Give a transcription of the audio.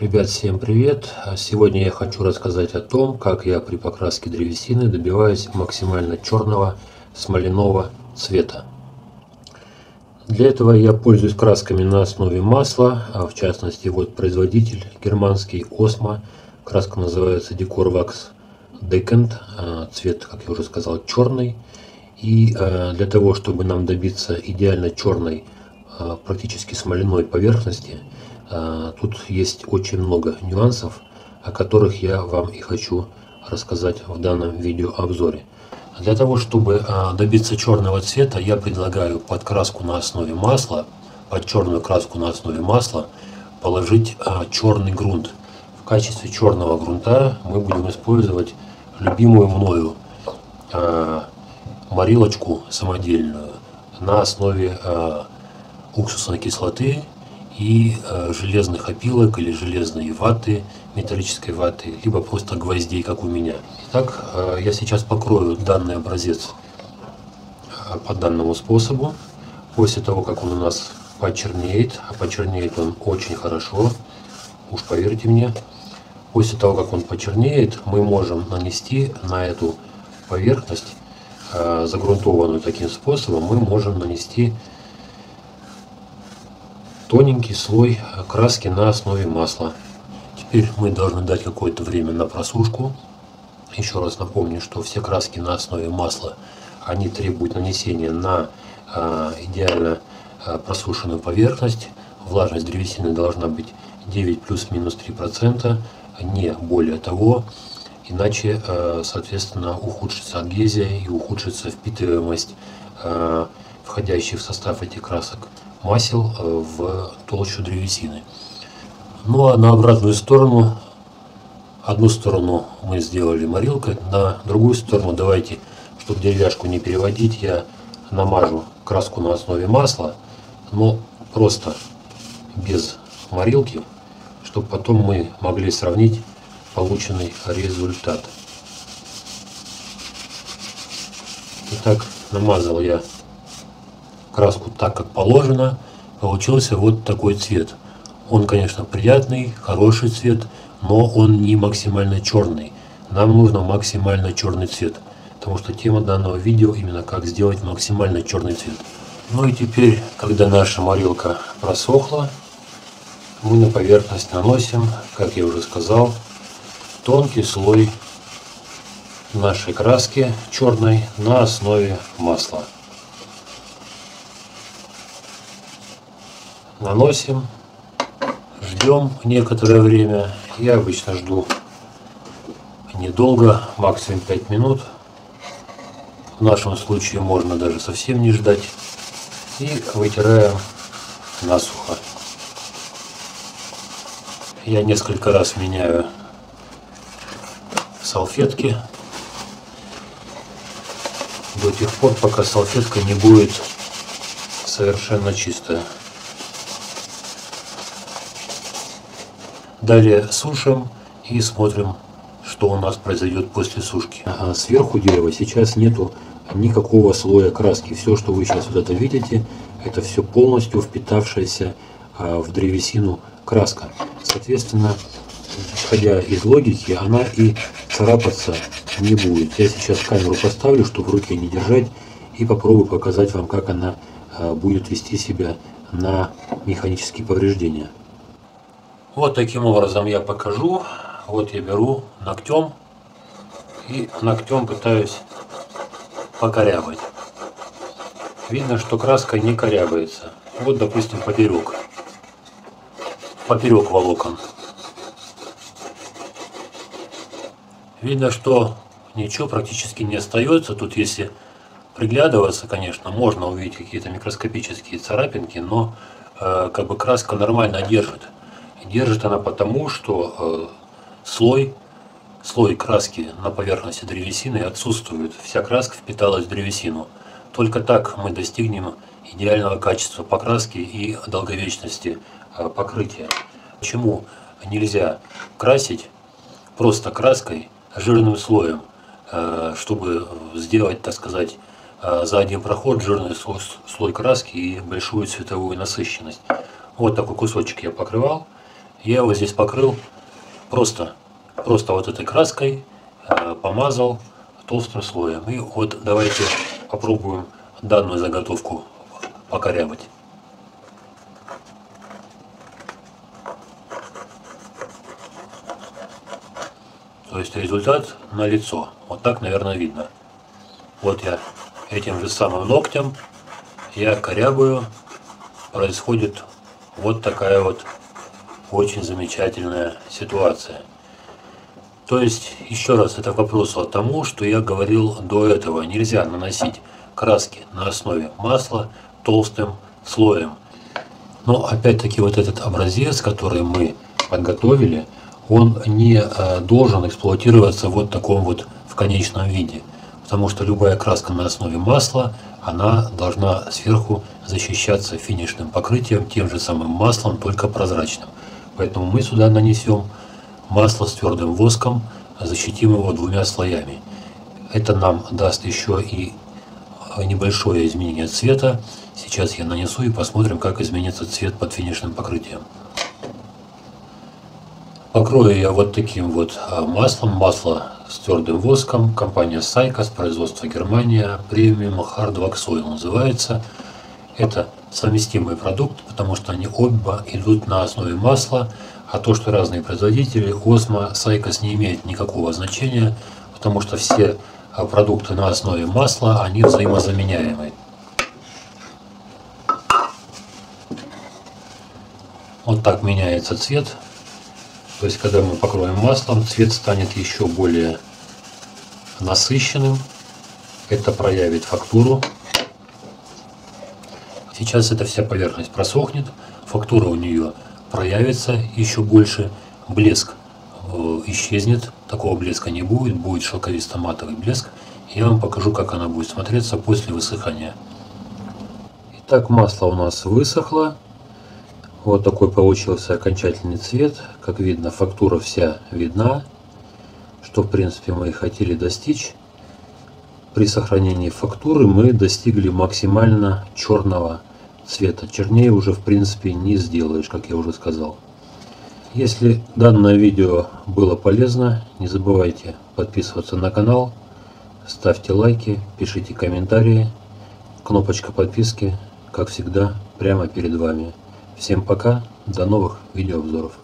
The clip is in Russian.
Ребят, всем привет! Сегодня я хочу рассказать о том, как я при покраске древесины добиваюсь максимально черного смоляного цвета. Для этого я пользуюсь красками на основе масла, а в частности вот производитель германский Osmo. Краска называется Decor Wax Decant, а, цвет, как я уже сказал, черный. И а, для того, чтобы нам добиться идеально черной, а, практически смоляной поверхности, тут есть очень много нюансов, о которых я вам и хочу рассказать в данном видеообзоре. Для того, чтобы добиться черного цвета, я предлагаю под краску на основе масла, под черную краску на основе масла, положить черный грунт. В качестве черного грунта мы будем использовать любимую мною морилочку самодельную на основе уксусной кислоты и э, железных опилок или железной ваты, металлической ваты, либо просто гвоздей, как у меня. Итак, э, я сейчас покрою данный образец э, по данному способу. После того, как он у нас почернеет, а почернеет он очень хорошо, уж поверьте мне, После того, как он почернеет, мы можем нанести на эту поверхность, загрунтованную таким способом, мы можем нанести тоненький слой краски на основе масла. Теперь мы должны дать какое-то время на просушку. Еще раз напомню, что все краски на основе масла, они требуют нанесения на э, идеально э, просушенную поверхность. Влажность древесины должна быть 9 плюс-минус 3% не более того, иначе, э, соответственно, ухудшится адгезия и ухудшится впитываемость э, входящих в состав этих красок масел э, в толщу древесины. Ну а на обратную сторону, одну сторону мы сделали морилкой, на другую сторону давайте, чтобы деревяшку не переводить, я намажу краску на основе масла, но просто без морилки чтобы потом мы могли сравнить полученный результат. Итак, намазал я краску так, как положено. Получился вот такой цвет. Он, конечно, приятный, хороший цвет, но он не максимально черный. Нам нужно максимально черный цвет, потому что тема данного видео именно как сделать максимально черный цвет. Ну и теперь, когда наша морилка просохла, мы на поверхность наносим, как я уже сказал, тонкий слой нашей краски черной на основе масла. Наносим, ждем некоторое время. Я обычно жду недолго, максимум 5 минут. В нашем случае можно даже совсем не ждать. И вытираем насухо. Я несколько раз меняю салфетки до тех пор, пока салфетка не будет совершенно чистая. Далее сушим и смотрим, что у нас произойдет после сушки. Сверху дерева сейчас нету никакого слоя краски. Все, что вы сейчас вот это видите, это все полностью впитавшаяся а, в древесину краска. Соответственно, исходя из логики, она и царапаться не будет. Я сейчас камеру поставлю, чтобы в руке не держать, и попробую показать вам, как она а, будет вести себя на механические повреждения. Вот таким образом я покажу. Вот я беру ногтем и ногтем пытаюсь покорябать. Видно, что краска не корябается. Вот, допустим, поперек поперек волокон. Видно, что ничего практически не остается. Тут если приглядываться, конечно, можно увидеть какие-то микроскопические царапинки, но э, как бы краска нормально держит. Держит она потому, что э, слой, слой краски на поверхности древесины отсутствует. Вся краска впиталась в древесину. Только так мы достигнем идеального качества покраски и долговечности Э, покрытия. Почему нельзя красить просто краской жирным слоем, э, чтобы сделать, так сказать, за один проход жирный слой краски и большую цветовую насыщенность. Вот такой кусочек я покрывал. Я его здесь покрыл просто, просто вот этой краской, э, помазал толстым слоем. И вот давайте попробуем данную заготовку покорябать. То есть результат на лицо. Вот так, наверное, видно. Вот я этим же самым ногтем я корябаю. Происходит вот такая вот очень замечательная ситуация. То есть, еще раз, это вопрос к тому, что я говорил до этого. Нельзя наносить краски на основе масла толстым слоем. Но опять-таки вот этот образец, который мы подготовили, он не э, должен эксплуатироваться вот таком вот в конечном виде. Потому что любая краска на основе масла, она должна сверху защищаться финишным покрытием, тем же самым маслом, только прозрачным. Поэтому мы сюда нанесем масло с твердым воском, защитим его двумя слоями. Это нам даст еще и небольшое изменение цвета. Сейчас я нанесу и посмотрим, как изменится цвет под финишным покрытием. Покрою я вот таким вот а, маслом. Масло с твердым воском. Компания Saicos, производство Германия. Premium Hard Wax Oil называется. Это совместимый продукт, потому что они оба идут на основе масла. А то, что разные производители, Osmo, Saicos не имеет никакого значения, потому что все а, продукты на основе масла, они взаимозаменяемые. Вот так меняется цвет. То есть, когда мы покроем маслом, цвет станет еще более насыщенным. Это проявит фактуру. Сейчас эта вся поверхность просохнет, фактура у нее проявится еще больше, блеск э, исчезнет, такого блеска не будет, будет шелковисто-матовый блеск. Я вам покажу, как она будет смотреться после высыхания. Итак, масло у нас высохло. Вот такой получился окончательный цвет. Как видно, фактура вся видна, что в принципе мы и хотели достичь. При сохранении фактуры мы достигли максимально черного цвета. Чернее уже в принципе не сделаешь, как я уже сказал. Если данное видео было полезно, не забывайте подписываться на канал, ставьте лайки, пишите комментарии. Кнопочка подписки, как всегда, прямо перед вами. Всем пока, до новых видеообзоров.